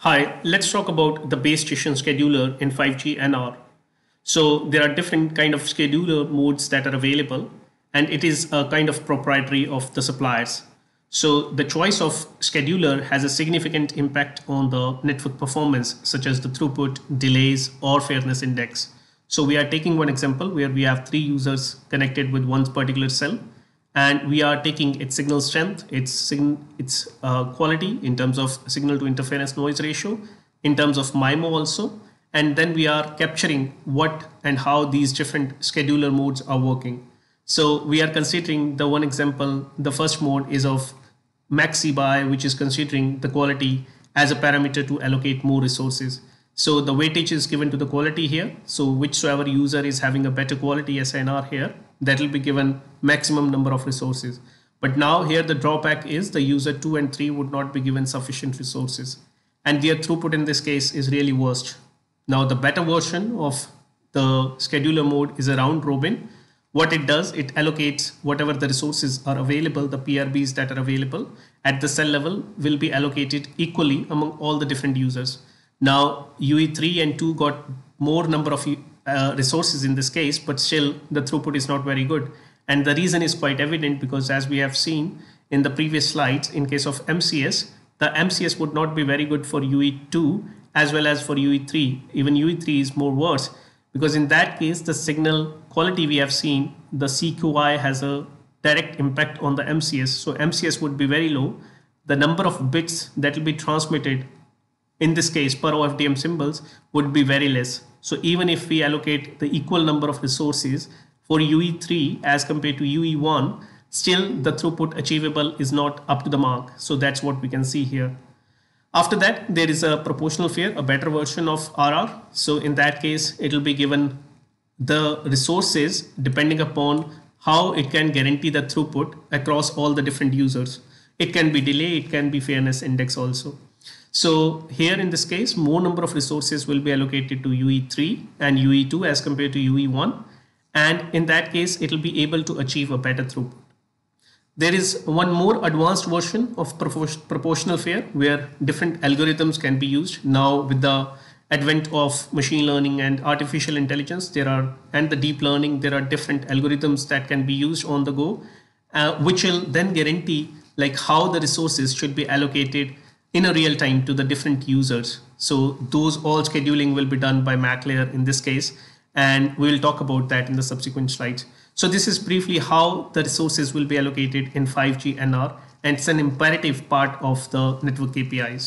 Hi, let's talk about the base station scheduler in 5G NR. So there are different kind of scheduler modes that are available and it is a kind of proprietary of the suppliers. So the choice of scheduler has a significant impact on the network performance such as the throughput, delays or fairness index. So we are taking one example where we have three users connected with one particular cell and we are taking its signal strength, its, its uh, quality in terms of signal to interference noise ratio, in terms of MIMO also, and then we are capturing what and how these different scheduler modes are working. So we are considering the one example, the first mode is of max C/I, which is considering the quality as a parameter to allocate more resources. So the weightage is given to the quality here. So whichsoever user is having a better quality SNR here, that will be given maximum number of resources. But now here the drawback is the user 2 and 3 would not be given sufficient resources. And their throughput in this case is really worst. Now the better version of the scheduler mode is a round robin. What it does, it allocates whatever the resources are available, the PRBs that are available at the cell level will be allocated equally among all the different users. Now UE3 and 2 got more number of uh, resources in this case, but still the throughput is not very good. And the reason is quite evident because as we have seen in the previous slides, in case of MCS, the MCS would not be very good for UE2 as well as for UE3. Even UE3 is more worse because in that case, the signal quality we have seen, the CQI has a direct impact on the MCS. So MCS would be very low. The number of bits that will be transmitted in this case per OFDM symbols would be very less. So even if we allocate the equal number of resources for UE3 as compared to UE1, still the throughput achievable is not up to the mark. So that's what we can see here. After that, there is a proportional fair, a better version of RR. So in that case, it will be given the resources depending upon how it can guarantee the throughput across all the different users. It can be delay, it can be fairness index also. So here in this case, more number of resources will be allocated to UE3 and UE2 as compared to UE1. And in that case, it will be able to achieve a better throughput. There is one more advanced version of proportional fair where different algorithms can be used. Now with the advent of machine learning and artificial intelligence, there are, and the deep learning, there are different algorithms that can be used on the go, uh, which will then guarantee like how the resources should be allocated in a real time to the different users. So those all scheduling will be done by MAC layer in this case, and we'll talk about that in the subsequent slides. So this is briefly how the resources will be allocated in 5G NR, and it's an imperative part of the network APIs.